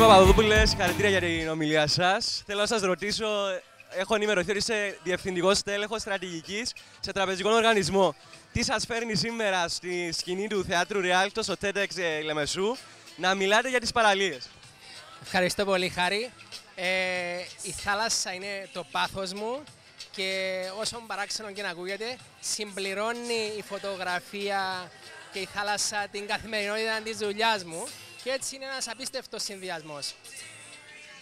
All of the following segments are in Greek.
Παπαδόπουλε, συγχαρητήρια για την ομιλία σας. Θέλω να σας ρωτήσω, έχω ενημερωθεί ότι είσαι διευθυντικός τέλεχο στρατηγικής σε τραπεζικό οργανισμό. Τι σας φέρνει σήμερα στη σκηνή του θεάτρου Ριάλτο, στο TEDx Λεμεσού, να μιλάτε για τις παραλίες; Ευχαριστώ πολύ, Χάρη. Ε, η θάλασσα είναι το πάθος μου και όσο παράξενο και να ακούγεται, συμπληρώνει η φωτογραφία και η θάλασσα την καθημερινότητα της δουλειάς μου και έτσι είναι ένας απίστευτος συνδυασμός.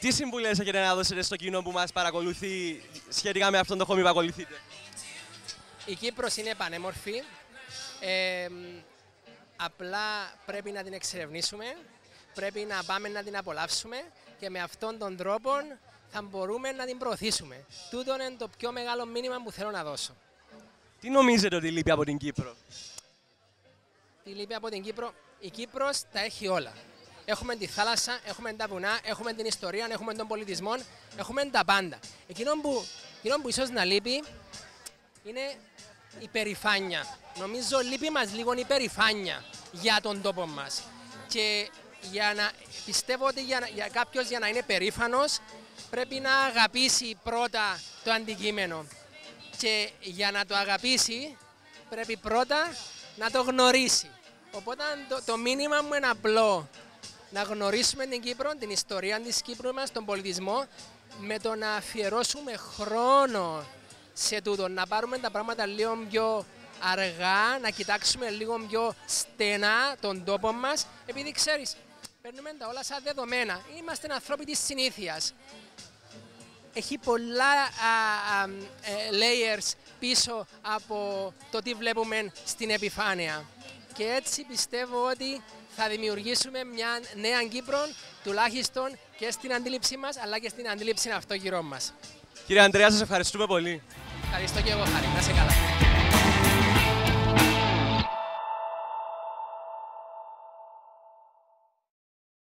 Τι συμβουλές έχετε να δώσετε στο κοινό που μας παρακολουθεί σχετικά με αυτόν τον χώμη που ακολουθείτε. Η Κύπρος είναι πανέμορφη. Ε, απλά πρέπει να την εξερευνήσουμε, πρέπει να πάμε να την απολαύσουμε και με αυτόν τον τρόπο θα μπορούμε να την προωθήσουμε. Τούτο είναι το πιο μεγάλο μήνυμα που θέλω να δώσω. Τι νομίζετε ότι λείπει από την Κύπρο; Τι λείπει από την Κύπρο. Η Κύπρος τα έχει όλα. Έχουμε τη θάλασσα, έχουμε τα βουνά, έχουμε την ιστορία, έχουμε τον πολιτισμό, έχουμε τα πάντα. Εκείνο που, εκείνο που ίσως να λείπει είναι η περηφάνεια. Νομίζω λείπει μας λίγο η περηφάνεια για τον τόπο μας. Και για να, πιστεύω ότι για, για κάποιος για να είναι περήφανος πρέπει να αγαπήσει πρώτα το αντικείμενο. Και για να το αγαπήσει πρέπει πρώτα να το γνωρίσει. Οπότε το, το μήνυμα μου είναι απλό. Να γνωρίσουμε την Κύπρο, την ιστορία της Κύπρου μας, τον πολιτισμό, με το να αφιερώσουμε χρόνο σε τούτο, να πάρουμε τα πράγματα λίγο πιο αργά, να κοιτάξουμε λίγο πιο στενά τον τόπο μας, επειδή ξέρεις, παίρνουμε τα όλα σαν δεδομένα. Είμαστε ανθρώποι της συνήθειας. Έχει πολλά α, α, ε, layers πίσω από το τι βλέπουμε στην επιφάνεια. Και έτσι πιστεύω ότι θα δημιουργήσουμε μια νέα Κύπρο, τουλάχιστον και στην αντίληψή μας, αλλά και στην αντίληψη αυτό γύρω μας. Κύριε Αντρέα, σας ευχαριστούμε πολύ. Ευχαριστώ και εγώ, Χάρη. Να σε καλά.